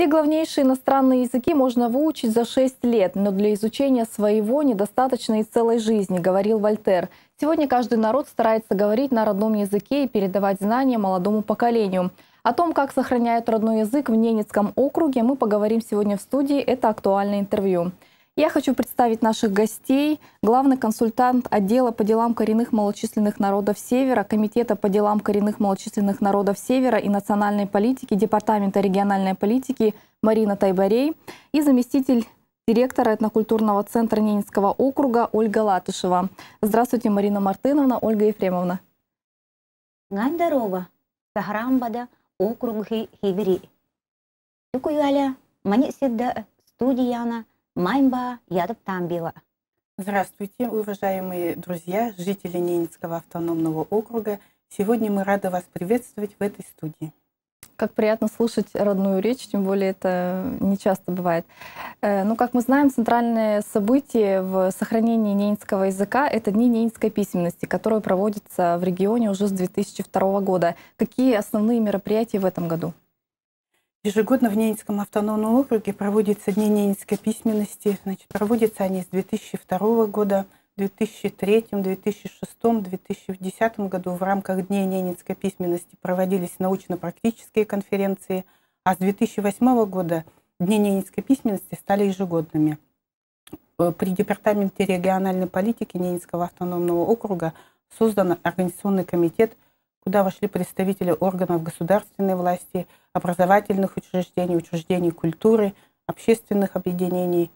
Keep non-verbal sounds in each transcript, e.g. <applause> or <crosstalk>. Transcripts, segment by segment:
Все главнейшие иностранные языки можно выучить за 6 лет, но для изучения своего недостаточно и целой жизни, говорил Вольтер. Сегодня каждый народ старается говорить на родном языке и передавать знания молодому поколению. О том, как сохраняют родной язык в Ненецком округе, мы поговорим сегодня в студии. Это актуальное интервью. Я хочу представить наших гостей. Главный консультант отдела по делам коренных малочисленных народов Севера, Комитета по делам коренных малочисленных народов Севера и национальной политики Департамента региональной политики Марина Тайбарей и заместитель директора этнокультурного центра Ненецкого округа Ольга Латышева. Здравствуйте, Марина Мартыновна, Ольга Ефремовна. Здорово. Саграмбада, округ Хибери. Тукуяля, мани сидда студияна, Майнба Ядов Тамбила. Здравствуйте, уважаемые друзья, жители Ненецкого автономного округа. Сегодня мы рады вас приветствовать в этой студии. Как приятно слушать родную речь, тем более это не часто бывает. Э, ну, как мы знаем, центральное событие в сохранении ненецкого языка — это Дни ненецкой письменности, которые проводятся в регионе уже с 2002 года. Какие основные мероприятия в этом году? Ежегодно в Ненецком автономном округе проводятся Дни ненецкой письменности. Значит, проводятся они с 2002 года, 2003, 2006, 2010 году в рамках Дней ненецкой письменности проводились научно-практические конференции, а с 2008 года Дни ненецкой письменности стали ежегодными. Э, при Департаменте региональной политики Ненецкого автономного округа создан Организационный комитет – куда вошли представители органов государственной власти, образовательных учреждений, учреждений культуры, общественных объединений.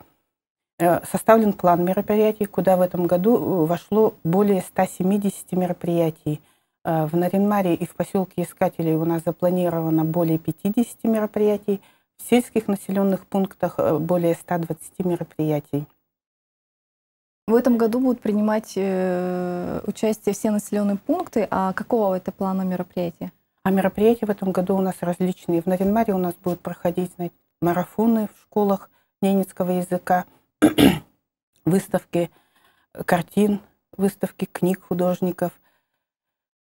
Э, составлен план мероприятий, куда в этом году э, вошло более 170 мероприятий. Э, в Наринмаре и в поселке Искателей у нас запланировано более 50 мероприятий, в сельских населенных пунктах более 120 мероприятий. В этом году будут принимать э, участие все населенные пункты. А какого это плана мероприятия? А мероприятия в этом году у нас различные. В Наринмаре у нас будут проходить знаете, марафоны в школах ненецкого языка, <clears throat> выставки картин, выставки книг художников.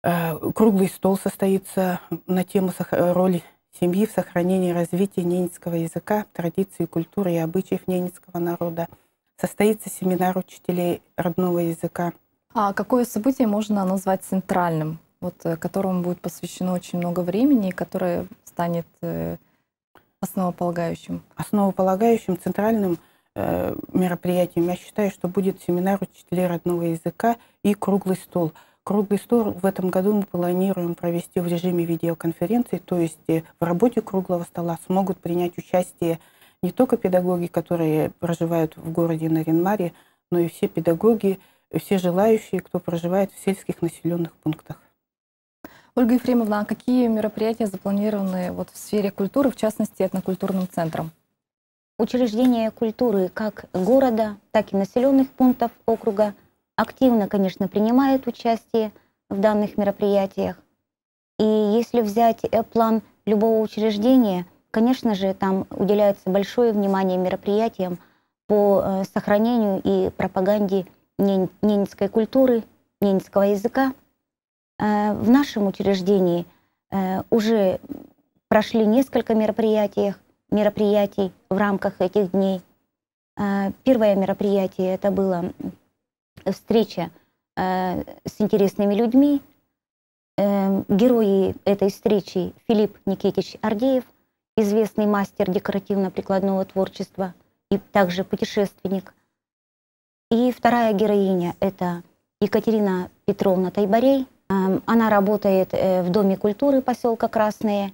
Э, круглый стол состоится на тему роли семьи в сохранении и развитии ненецкого языка, традиций, культуры и обычаев ненецкого народа – состоится семинар учителей родного языка. А какое событие можно назвать центральным, вот, э, которому будет посвящено очень много времени и которое станет э, основополагающим? Основополагающим, центральным э, мероприятием я считаю, что будет семинар учителей родного языка и круглый стол. Круглый стол в этом году мы планируем провести в режиме видеоконференции, то есть э, в работе круглого стола смогут принять участие не только педагоги, которые проживают в городе Наринмаре, но и все педагоги, все желающие, кто проживает в сельских населенных пунктах. Ольга Ефремовна, а какие мероприятия запланированы вот в сфере культуры, в частности, этнокультурным центром? Учреждения культуры как города, так и населенных пунктов округа активно, конечно, принимают участие в данных мероприятиях. И если взять э, план любого учреждения, Конечно же, там уделяется большое внимание мероприятиям по э, сохранению и пропаганде ненецкой культуры, ненецкого языка. Э, в нашем учреждении э, уже прошли несколько мероприятий, мероприятий в рамках этих дней. Первое мероприятие это было встреча с интересными людьми. Герои этой встречи Филипп Никитич Ардеев, известный мастер декоративно-прикладного творчества и также путешественник. И вторая героиня — это Екатерина Петровна Тайбарей. Эм, она работает э, в Доме культуры поселка Красные,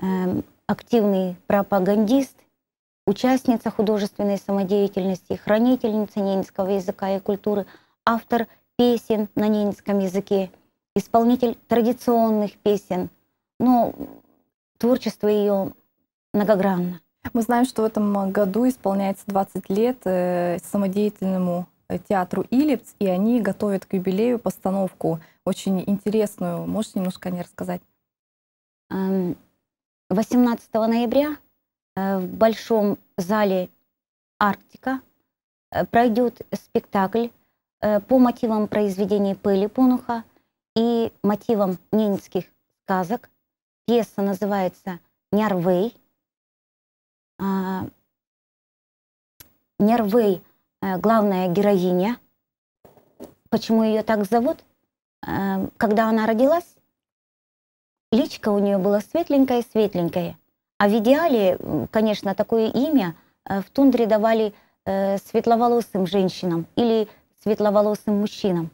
эм, активный пропагандист, участница художественной самодеятельности, хранительница ненецкого языка и культуры, автор песен на ненецком языке, исполнитель традиционных песен. Но творчество ее многогранно. Мы знаем, что в этом году исполняется 20 лет э, самодеятельному э, театру «Илипц», и они готовят к юбилею постановку очень интересную. Можете немножко о ней рассказать? 18 эм, ноября э, в Большом зале «Арктика» пройдет спектакль по мотивам произведений Пэли Понуха и мотивам ненецких сказок Пьеса называется «Нярвей». А, Нервей, э, главная героиня. Почему ее так зовут? Э, Когда она родилась, личка у нее была светленькая-светленькая. А в идеале, конечно, такое имя э, в тундре давали светловолосым женщинам или светловолосым мужчинам.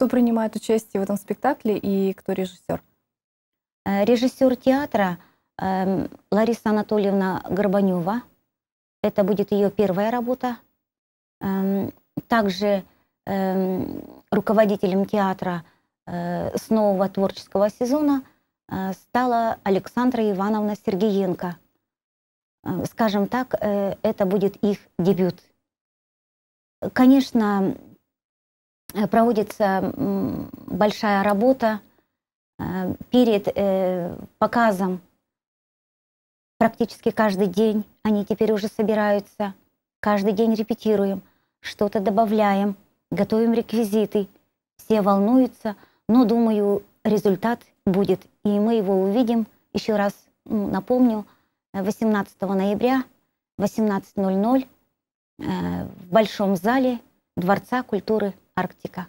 Кто принимает участие в этом спектакле и кто режиссер? Э, Режиссер театра эм, Лариса Анатольевна Горбанева. Это будет ее первая работа. Эм, Также эм, руководителем театра э, с нового творческого сезона э, стала Александра Ивановна Сергеенко. Э, Скажем так, э, это будет их дебют. Конечно, э, проводится м, большая работа э, перед э, показом практически каждый день. Они теперь уже собираются. Каждый день репетируем, что-то добавляем, готовим реквизиты. Все волнуются, но, думаю, результат будет. И мы его увидим. Еще раз напомню, э, 18 ноября 18.00 э, в Большом зале Дворца культуры Арктика.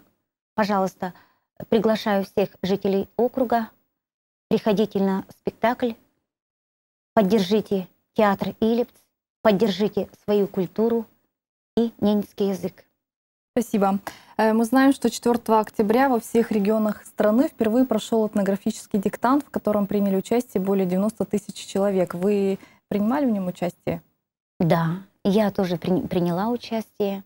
Пожалуйста, приглашаю всех жителей округа. Приходите на спектакль. Поддержите театр Илипц, поддержите свою культуру и ненецкий язык. Спасибо. Э, Мы знаем, что 4 октября во всех регионах страны впервые прошел этнографический диктант, в котором приняли участие более 90 тысяч человек. Вы принимали в нем участие? Да, я тоже при- приняла участие.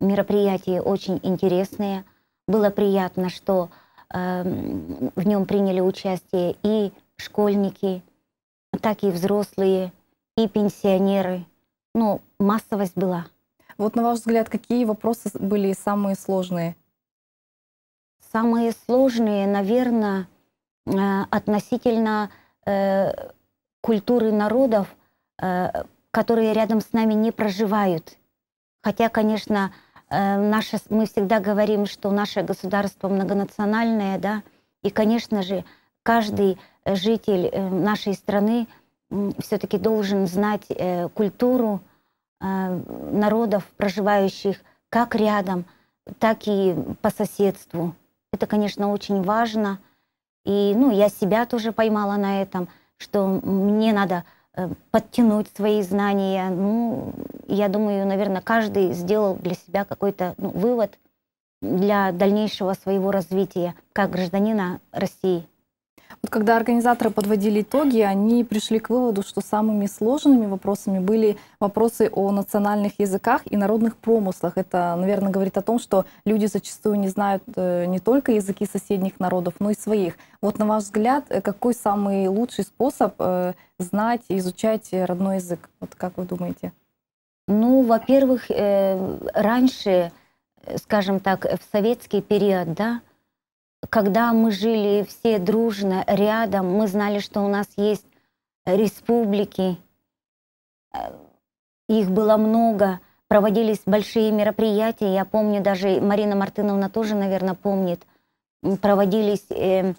Мероприятия очень интересные. Было приятно, что эм, в нем приняли участие и школьники, так и взрослые, и пенсионеры. Ну, массовость была. Вот на ваш взгляд, какие вопросы были самые сложные? Самые сложные, наверное, относительно э, культуры народов, э, которые рядом с нами не проживают. Хотя, конечно, э, наше, мы всегда говорим, что наше государство многонациональное, да, и, конечно же, каждый житель э, нашей страны все-таки должен знать э, культуру э, народов, проживающих как рядом, так и по соседству. Это, конечно, очень важно. И ну, я себя тоже поймала на этом, что мне надо э, подтянуть свои знания. Ну, я думаю, наверное, каждый сделал для себя какой-то ну, вывод для дальнейшего своего развития как гражданина России. Вот когда организаторы подводили итоги, они пришли к выводу, что самыми сложными вопросами были вопросы о национальных языках и народных промыслах. Это, наверное, говорит о том, что люди зачастую не знают э, не только языки соседних народов, но и своих. Вот на ваш взгляд, э, какой самый лучший способ э, знать и изучать родной язык? Вот как вы думаете? Ну, во-первых, раньше, скажем так, в советский период, да, когда мы жили все дружно рядом, мы знали, что у нас есть республики, э, их было много, проводились большие мероприятия. Я помню, даже Марина Мартыновна тоже, наверное, помнит, проводились э,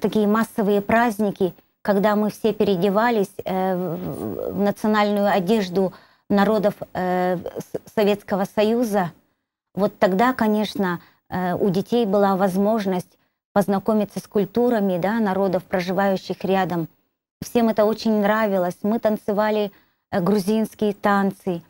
такие массовые праздники, когда мы все переодевались э, в, национальную одежду народов э, Советского Союза. Вот тогда, конечно, у детей была возможность познакомиться с культурами да, народов, проживающих рядом. Всем это очень нравилось. Мы танцевали э, грузинские танцы,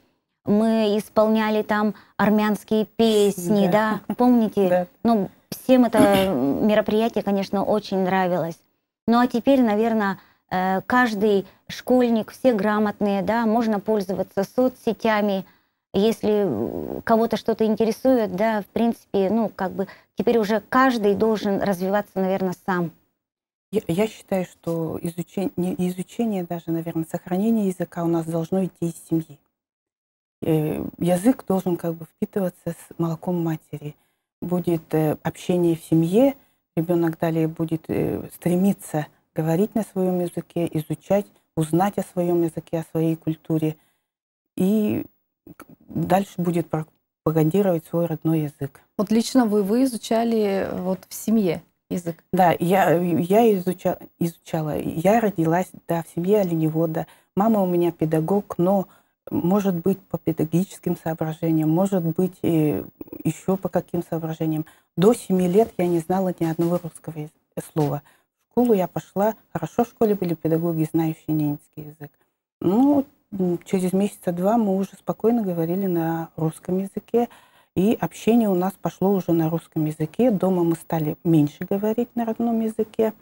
мы исполняли там армянские песни, да, Да. помните? Да. Ну, всем это мероприятие, конечно, очень нравилось. Ну а теперь, наверное, э, каждый школьник, все грамотные, да, можно пользоваться соцсетями. Если кого-то что-то интересует, да, в принципе, ну, как бы теперь уже каждый должен развиваться, наверное, сам. Я, я считаю, что изучение, не изучение даже, наверное, сохранение языка у нас должно идти из семьи. Э, Язык должен как бы впитываться с молоком матери. Будет э, общение в семье, ребенок далее будет э, стремиться говорить на своем языке, изучать, узнать о своем языке, о своей культуре. И дальше будет пропагандировать свой родной язык. Вот лично вы, вы изучали э, вот в семье. язык? Да, я, я изучала, изучала. Я родилась да, в семье оленевода. Мама у меня педагог, но может быть по педагогическим соображениям, может быть и еще по каким соображениям. До семи лет я не знала ни одного русского слова. В школу я пошла, хорошо в школе были педагоги, знающие немецкий язык. Ну, через месяца два мы уже спокойно говорили на русском языке, и общение у нас пошло уже на русском языке. Дома мы стали меньше говорить на родном языке.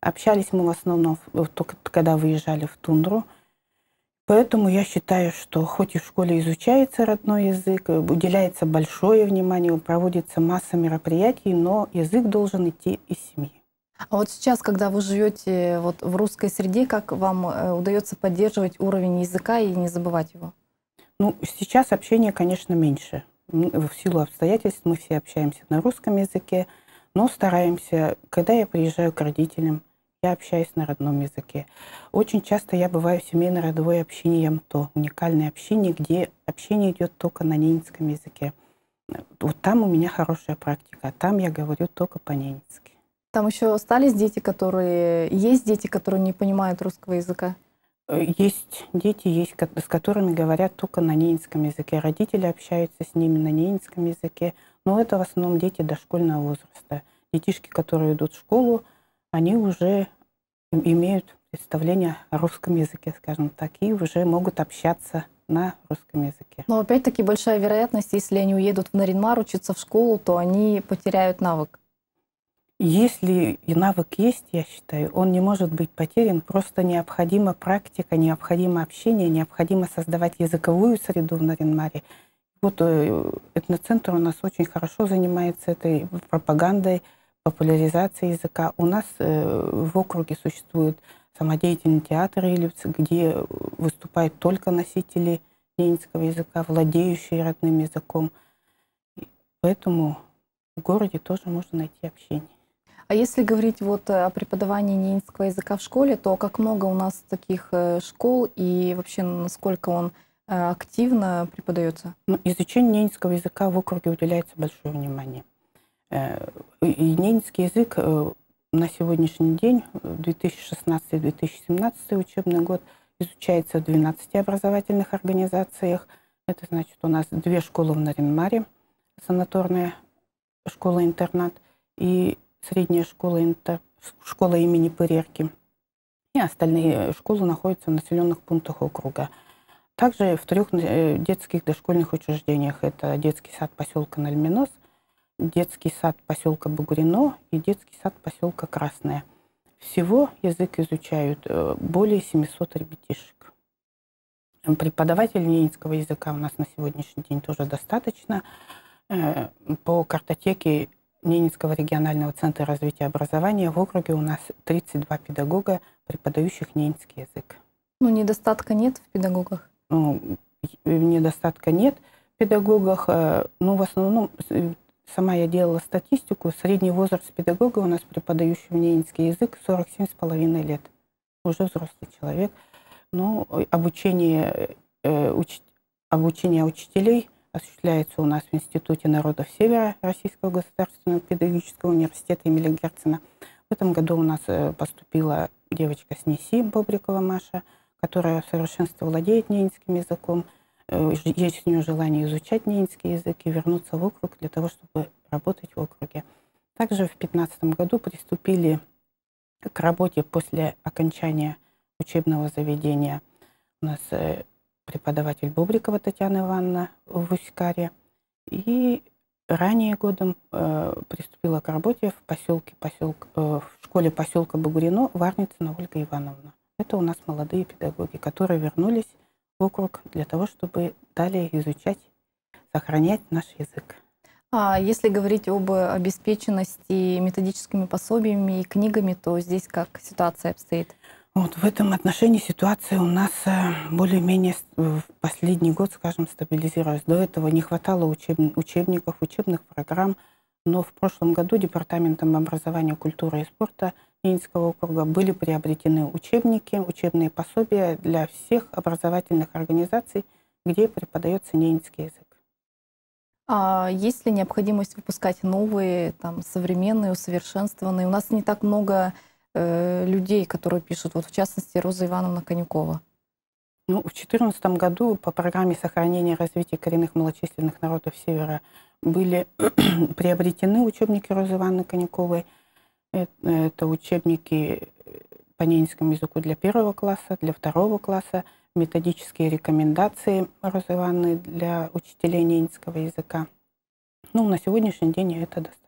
Общались мы в основном только когда выезжали в тундру. Поэтому я считаю, что хоть и в школе изучается родной язык, уделяется большое внимание, проводится масса мероприятий, но язык должен идти из семьи. А вот сейчас, когда вы живете вот в русской среде, как вам э, удается поддерживать уровень языка и не забывать его? Ну, сейчас общение, конечно, меньше. В силу обстоятельств мы все общаемся на русском языке, но стараемся, когда я приезжаю к родителям, я общаюсь на родном языке. Очень часто я бываю в семейно-родовой общине ЯМТО, уникальное общение, где общение идет только на ненецком языке. Вот там у меня хорошая практика, а там я говорю только по-ненецки. Там еще остались дети, которые... Есть дети, которые не понимают русского языка? Э, есть дети, есть, с которыми говорят только на ненецком языке. Родители общаются с ними на ненецком языке. Но это в основном дети дошкольного возраста. Детишки, которые идут в школу, они уже имеют представление о русском языке, скажем так, и уже могут общаться на русском языке. Но опять-таки большая вероятность, если они уедут в Наринмар учиться в школу, то они потеряют навык. Если и навык есть, я считаю, он не может быть потерян, просто необходима практика, необходимо общение, необходимо создавать языковую среду в Наринмаре. Вот э, этноцентр у нас очень хорошо занимается этой пропагандой, популяризацией языка. У нас э, в округе существует самодеятельный театр Илевцы, где выступают только носители ненецкого языка, владеющие родным языком. Поэтому в городе тоже можно найти общение. А если говорить вот э, о преподавании ненецкого языка в школе, то как много у нас таких э, школ и вообще насколько он э, активно преподается? Ну, изучению ненецкого языка в округе уделяется большое внимание. И ненецкий язык на сегодняшний день, 2016-2017 учебный год, изучается в 12 образовательных организациях. Это значит, у нас две школы в Наринмаре, санаторная школа-интернат, и средняя школа, интер... школа имени Пырерки. И остальные школы находятся в населенных пунктах округа. Также в трех э, детских дошкольных учреждениях. Это детский сад поселка Нальминос, детский сад поселка Бугурино и детский сад поселка Красное. Всего язык изучают э, более 700 ребятишек. Преподавателей ненецкого языка у нас на сегодняшний день тоже достаточно. Э, по картотеке Ненецкого регионального центра развития образования в округе у нас 32 педагога, преподающих ненецкий язык. Ну, недостатка нет в педагогах? Ну, недостатка нет в педагогах. Э, ну, в основном, сама я делала статистику, средний возраст педагога у нас, преподающего ненецкий язык, 47,5 лет. Уже взрослый человек. Ну, обучение, э, уч, обучение учителей – осуществляется у нас в Институте народов Севера Российского государственного педагогического университета имени Герцена. В этом году у нас э, поступила девочка с НИСИ, Бобрикова Маша, которая в совершенстве владеет ненецким языком. Э, есть у нее желание изучать ненецкий язык и вернуться в округ для того, чтобы работать в округе. Также в 2015 году приступили к работе после окончания учебного заведения. У нас э, преподаватель Бубрикова Татьяна Ивановна в Уськаре. И ранее годом э, приступила к работе в поселке, поселка, э, в школе поселка Багурино Варницына Ольга Ивановна. Это у нас молодые педагоги, которые вернулись в округ для того, чтобы далее изучать, сохранять наш язык. А если говорить об обеспеченности методическими пособиями и книгами, то здесь как ситуация обстоит? Вот в этом отношении ситуация у нас э, более-менее в последний год, скажем, стабилизировалась. До этого не хватало учеб... учебников, учебных программ, но в прошлом году Департаментом образования, культуры и спорта Ненецкого округа были приобретены учебники, учебные пособия для всех образовательных организаций, где преподается ненецкий язык. А есть ли необходимость выпускать новые, там, современные, усовершенствованные? У нас не так много э, людей, которые пишут, вот в частности Роза Ивановна Конюкова. Ну, в 2014 году по программе сохранения и развития коренных малочисленных народов Севера были <clears throat> приобретены учебники Розы Ивановны Конюковой. Это, это учебники по ненецкому языку для первого класса, для второго класса, методические рекомендации Розы Ивановны для учителей ненецкого языка. Ну, на сегодняшний день это достаточно.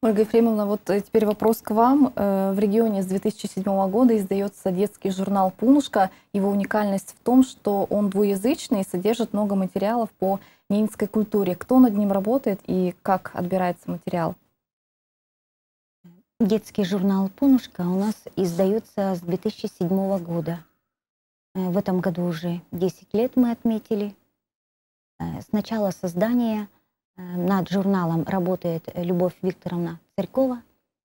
Ольга Ефремовна, вот э, теперь вопрос к вам. Э, в регионе с 2007 года издается детский журнал «Пунушка». Его уникальность в том, что он двуязычный и содержит много материалов по ненецкой культуре. Кто над ним работает и как отбирается материал? Детский журнал «Пунушка» у нас издается с 2007 года. Э, в этом году уже 10 лет мы отметили. С начала создания над журналом работает Любовь Викторовна Царькова,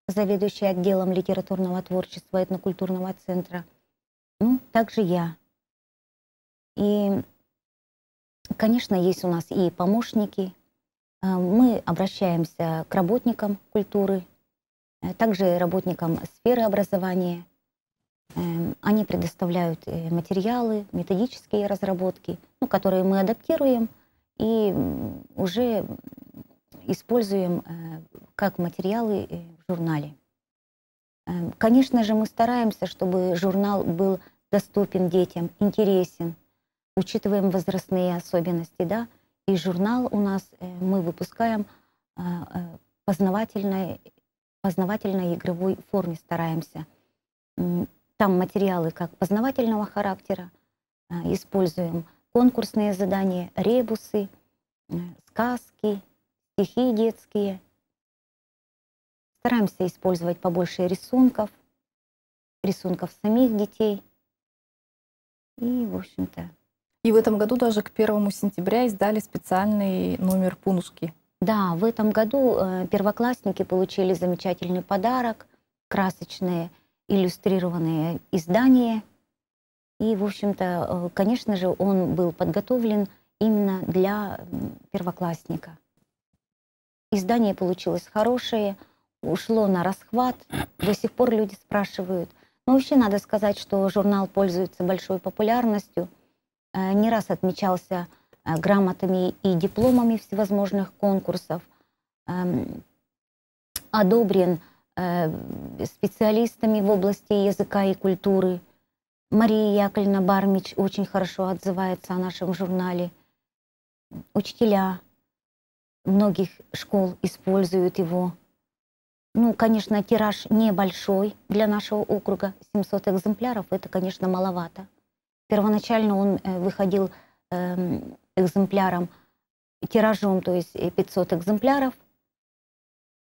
заведующая отделом литературного творчества этнокультурного центра. Ну, также я. И, конечно, есть у нас и помощники. А, мы обращаемся к работникам культуры, э, также работникам сферы образования. Эм, они предоставляют э, материалы, методические разработки, ну, которые мы адаптируем – и уже используем э, как материалы э, в журнале. Э, конечно же, мы стараемся, чтобы журнал был доступен детям, интересен, учитываем возрастные особенности, да, и журнал у нас мы выпускаем познавательной, познавательной игровой форме стараемся. Там материалы как познавательного характера, используем конкурсные задания, ребусы, э, сказки, стихи детские. Стараемся использовать побольше рисунков, рисунков самих детей. И, в общем-то... И в этом году даже к первому сентября издали специальный номер «Пунушки». Да, в этом году э, первоклассники получили замечательный подарок, красочные иллюстрированные издания и, в общем-то, э, конечно же, он был подготовлен именно для первоклассника. Издание получилось хорошее, ушло на расхват. До сих пор люди спрашивают. Но вообще надо сказать, что журнал пользуется большой популярностью. Э, не раз отмечался э, грамотами и дипломами всевозможных конкурсов. Эм, одобрен специалистами в области языка и культуры – Мария Яковлевна Бармич очень хорошо отзывается о нашем журнале. Учителя многих школ используют его. Ну, конечно, тираж небольшой для нашего округа. 700 экземпляров – это, конечно, маловато. Первоначально он э, выходил эм, экземпляром, тиражом, то есть 500 экземпляров.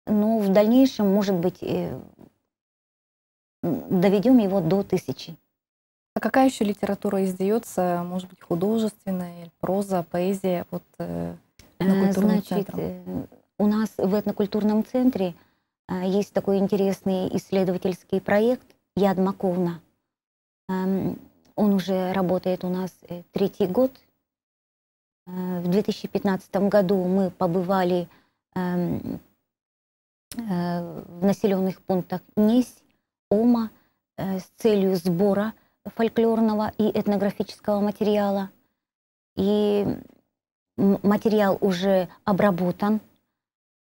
Но в дальнейшем, может быть, э, доведем его до тысячи. Какая еще литература издается? Может быть, художественная, проза, поэзия? Вот, э, э Значит, э, у нас в этнокультурном центре есть такой интересный исследовательский проект «Яд Маковна». Эм, он уже работает у нас третий год. В 2015 году мы побывали эм, в населенных пунктах Несь, Ома с целью сбора фольклорного и этнографического материала. И материал уже обработан.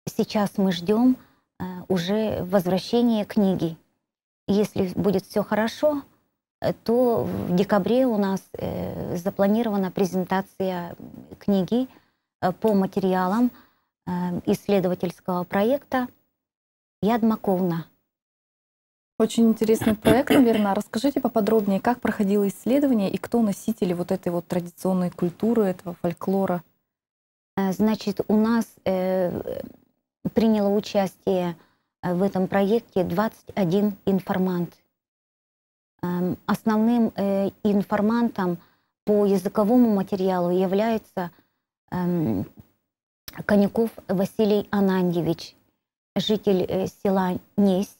Сейчас мы ждем э, уже возвращения книги. Если будет все хорошо, э, то в декабре у нас э, запланирована презентация книги по материалам исследовательского проекта «Ядмаковна. Очень интересный проект, наверное. Расскажите поподробнее, как проходило исследование и кто носители вот этой вот традиционной культуры, этого фольклора? Э, значит, у нас э, приняло участие э, в этом проекте 21 информант. Э, основным э, информантом по языковому материалу является э, Коняков Василий Ананьевич, житель э, села Несь,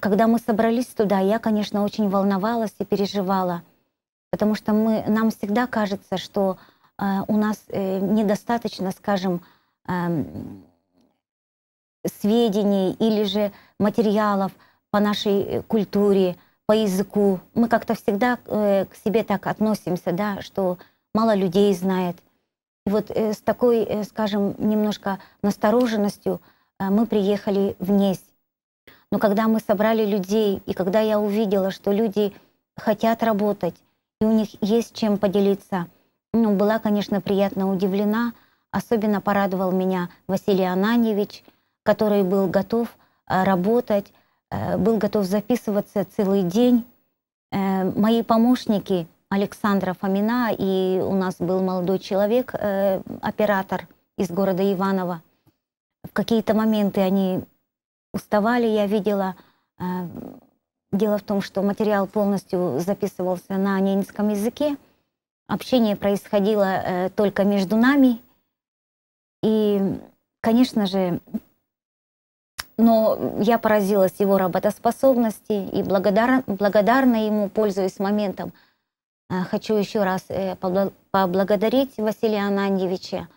когда мы собрались туда, я, конечно, очень волновалась и переживала, потому что мы, нам всегда кажется, что э, у нас э, недостаточно, скажем, эм, сведений или же материалов по нашей э, культуре, по языку. Мы как-то всегда э, к себе так относимся, да, что мало людей знает. И вот э, с такой, э, скажем, немножко настороженностью э, мы приехали в Несь. Но когда мы собрали людей, и когда я увидела, что люди хотят работать, и у них есть чем поделиться, ну, была, конечно, приятно удивлена. Особенно порадовал меня Василий Ананьевич, который был готов э, работать, э, был готов записываться целый день. Э, мои помощники Александра Фомина и у нас был молодой человек, оператор из города Иваново. В какие-то моменты они уставали, я видела. Дело в том, что материал полностью записывался на ненецком языке. Общение происходило только между нами. И, конечно же, но я поразилась его работоспособности и благодарна, благодарна ему, пользуясь моментом, э, хочу еще раз э, поблагодарить Василия Ананьевича.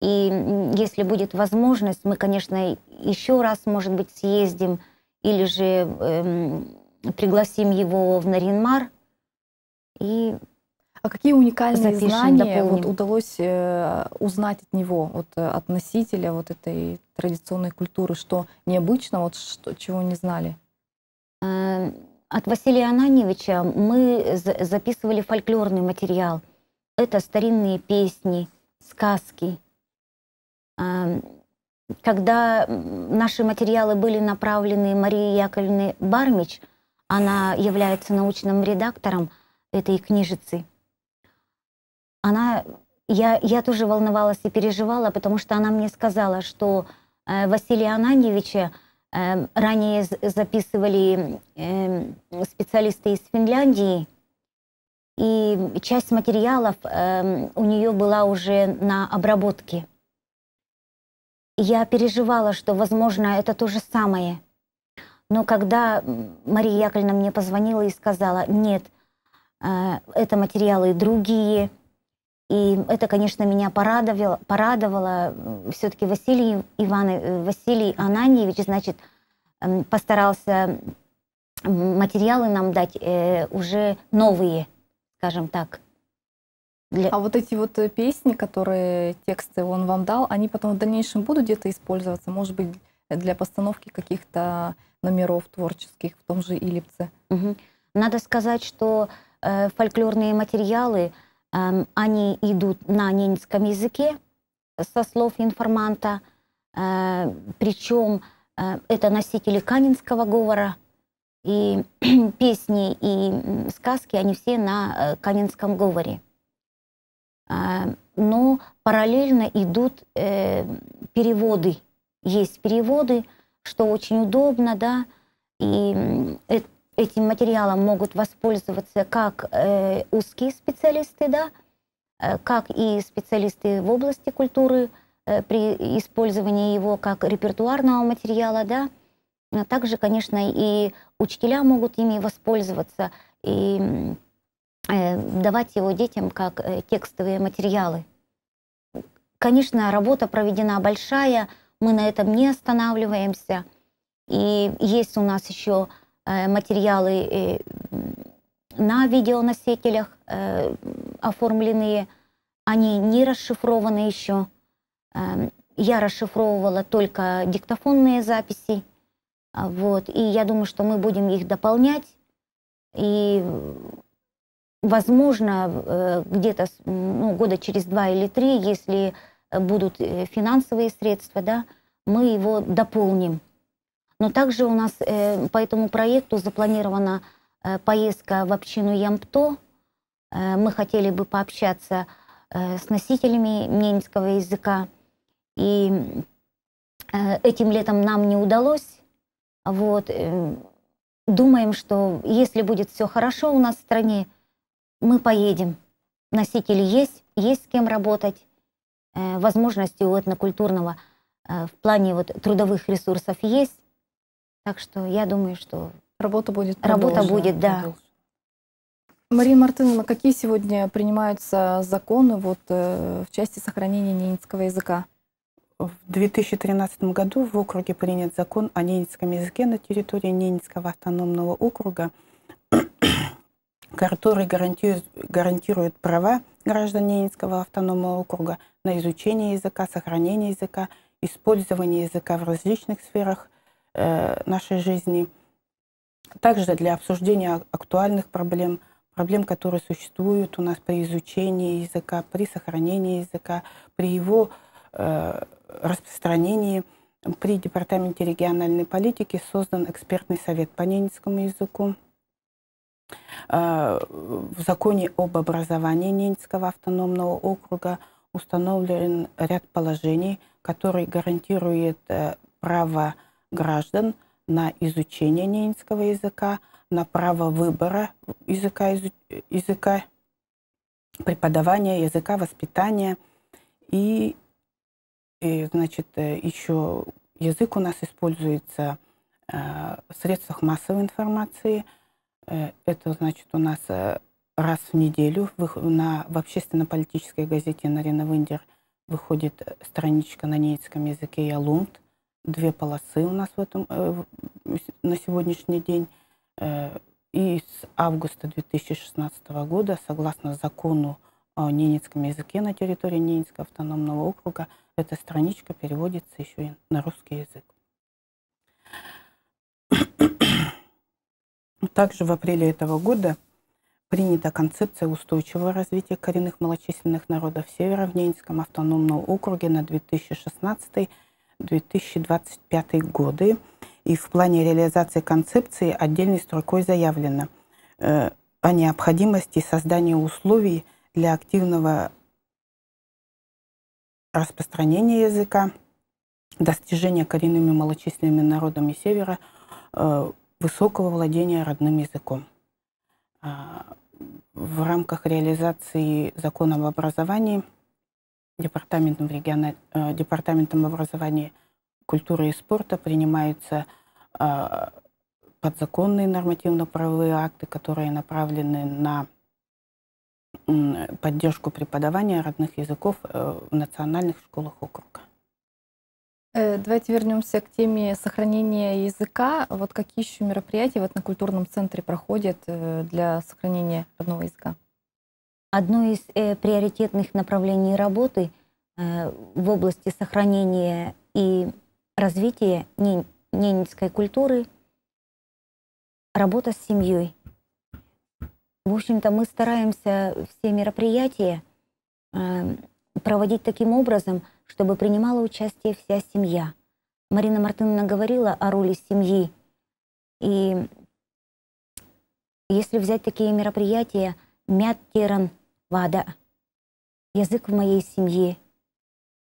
И если будет возможность, мы, конечно, еще раз, может быть, съездим или же эм, пригласим его в Наринмар и а какие уникальные Запишем, знания дополним. вот удалось э, узнать от него, вот, э, от носителя вот этой традиционной культуры, что необычно, вот что, чего не знали? Э, от Василия Ананьевича мы записывали фольклорный материал. Это старинные песни, сказки. Когда наши материалы были направлены Марии Яковлевне Бармич, она является научным редактором этой книжицы – она, я, я тоже волновалась и переживала, потому что она мне сказала, что э, Василия Ананьевича э, ранее записывали э, специалисты из Финляндии, и часть материалов э, у нее была уже на обработке. Я переживала, что, возможно, это то же самое. Но когда Мария Яковлевна мне позвонила и сказала, нет, э, это материалы другие, и это, конечно, меня порадовало. порадовало. Все-таки Василий, Иван, э, Василий Ананьевич, значит, эм, постарался материалы нам дать э, уже новые, скажем так. Для... А вот эти вот э, песни, которые тексты он вам дал, они потом в дальнейшем будут где-то использоваться, может быть, для постановки каких-то номеров творческих в том же Илипце? Угу. Надо сказать, что э, фольклорные материалы – Эм, они идут на ненецком языке, со слов информанта, э, причем э, это носители канинского говора, и <clears throat> песни и сказки, они все на э, канинском говоре. Но параллельно идут переводы. Есть переводы, что очень удобно, да, и этим материалом могут воспользоваться как э, узкие специалисты, да, э, как и специалисты в области культуры э, при использовании его как репертуарного материала, да. А также, конечно, и учителя могут ими воспользоваться и э, давать его детям как э, текстовые материалы. Конечно, работа проведена большая, мы на этом не останавливаемся. И есть у нас еще Э, материалы э, на видеоносителях э, оформленные, они не расшифрованы еще. Я расшифровывала только диктофонные записи, вот, и я думаю, что мы будем их дополнять, и, возможно, где-то ну, года через два или три, если будут финансовые средства, да, мы его дополним. Но также у нас э, по этому проекту запланирована э, поездка в общину Ямпто. Э, мы хотели бы пообщаться э, с носителями ненецкого языка. И э, этим летом нам не удалось. Вот. Э, думаем, что если будет все хорошо у нас в стране, мы поедем. Носители есть, есть с кем работать. Э, возможности у этнокультурного э, в плане вот, трудовых ресурсов есть. Так что я думаю, что работа будет Работа будет, да. Марина Мартыновна, какие сегодня принимаются законы вот, э, в части сохранения ненецкого языка? В 2013 году в округе принят закон о ненецком языке на территории Ненецкого автономного округа, который гарантирует, гарантирует права граждан Ненецкого автономного округа на изучение языка, сохранение языка, использование языка в различных сферах э, нашей жизни. Также для обсуждения актуальных проблем, проблем, которые существуют у нас при изучении языка, при сохранении языка, при его э, распространении при Департаменте региональной политики создан экспертный совет по ненецкому языку. А, в законе об образовании Ненецкого автономного округа установлен ряд положений, который гарантирует э, право граждан на изучение ненецкого языка, на право выбора языка, языка преподавания языка, воспитания и и, значит, э, еще язык у нас используется э, в средствах массовой информации. Э, это, значит, у нас раз в неделю на, в общественно-политической газете «Нарина Виндер» выходит страничка на немецком языке «Ялунт». Две полосы у нас в этом, на сегодняшний день. И с августа 2016 года, согласно закону о ненецком языке на территории Ненецкого автономного округа, эта страничка переводится еще и на русский язык. Также в апреле этого года принята концепция устойчивого развития коренных малочисленных народов Севера в Ненецком автономном округе на 2016-2025 годы. И в плане реализации концепции отдельной строкой заявлено э, о необходимости создания условий для активного распространения языка, достижения коренными малочисленными народами Севера э, высокого владения родным языком. А, в рамках реализации закона об образовании Департаментом. Э, Департаментом образования, культуры и спорта принимаются а, подзаконные нормативно-правовые акты, которые направлены на поддержку преподавания родных языков э, в национальных школах округа. Э, давайте вернемся к теме сохранения языка. Вот какие еще мероприятия вот на культурном центре проходят э, для сохранения родного языка? Одно из э, приоритетных направлений работы э, в области сохранения и развития ненецкой культуры – работа с семьей. В общем-то, мы стараемся все мероприятия э, проводить таким образом, чтобы принимала участие вся семья. Марина Мартыновна говорила о роли семьи. И если взять такие мероприятия, мят теран вада, язык в моей семье.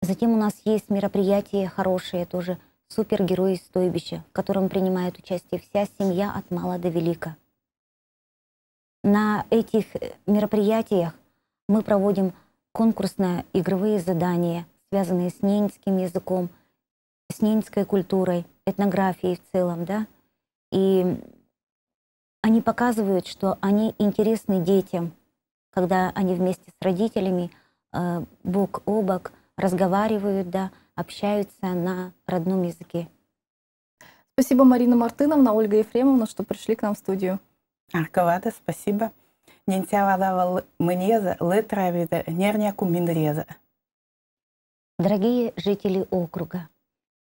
Затем у нас есть мероприятия хорошие тоже, супергерои стойбища, в котором принимает участие вся семья от мала до велика. На этих мероприятиях мы проводим конкурсно-игровые задания, связанные с ненецким языком, с ненецкой культурой, этнографией в целом, да. И они показывают, что они интересны детям, когда они вместе с родителями э, бок о бок разговаривают, да, общаются на родном языке. Спасибо, Марина Мартыновна, Ольга Ефремовна, что пришли к нам в студию. Аркавада, спасибо. Ненсявадава мнеза, летравида, нерняку минреза. Дорогие жители округа,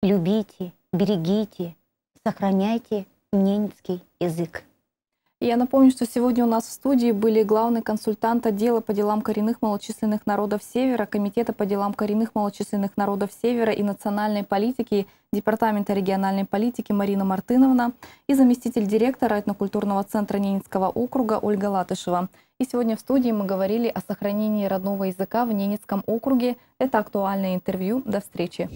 любите, берегите, сохраняйте ненецкий язык. Я напомню, что сегодня у нас в студии были главный консультант отдела по делам коренных малочисленных народов Севера, Комитета по делам коренных малочисленных народов Севера и национальной политики Департамента региональной политики Марина Мартыновна и заместитель директора этнокультурного центра Ненецкого округа Ольга Латышева. И сегодня в студии мы говорили о сохранении родного языка в Ненецком округе. Это актуальное интервью. До встречи.